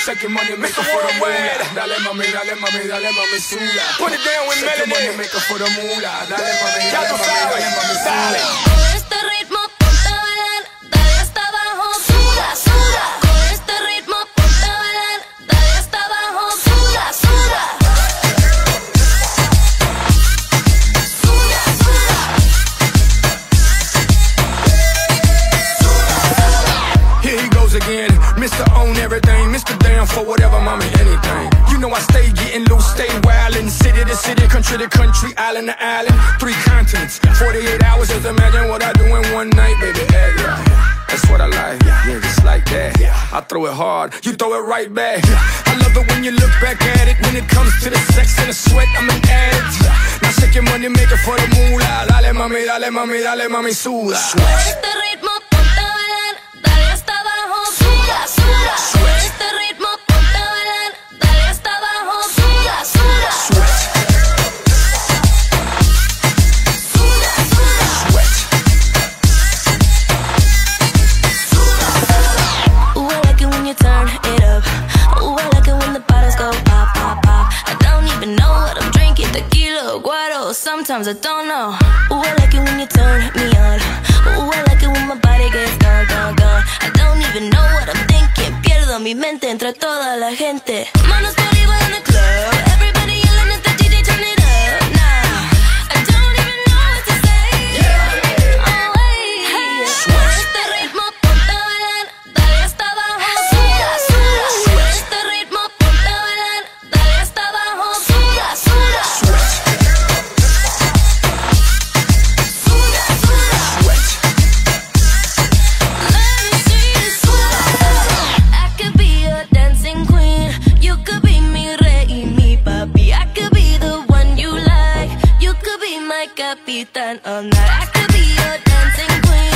Shake your money, make it for the moolah. Dale mami, dale mami, dale mami, suda. Put it down with Shake melody. Shake your money, make it for the moolah. Dale mami, dale mami, dale mami, este ritmo goes again, Mr. Own Everything, Mr. Down for whatever, mommy, anything. You know I stay getting loose, stay wildin', city to city, country to country, island to island, three continents, 48 hours. Just imagine what I do in one night, baby. Yeah, yeah. That's what I like, yeah, just like that. I throw it hard, you throw it right back. I love it when you look back at it. When it comes to the sex and the sweat, I'm an addict. Now shake your money, make it for the moolah. Dale mami, dale mami, dale mami, suda. Sometimes I don't know. Ooh, I like it when you turn me on. Ooh, I like it when my body gets gone, gone, gone. I don't even know what I'm thinking. Pierdo mi mente entre toda la gente. Manos captain all night. I could be your dancing queen.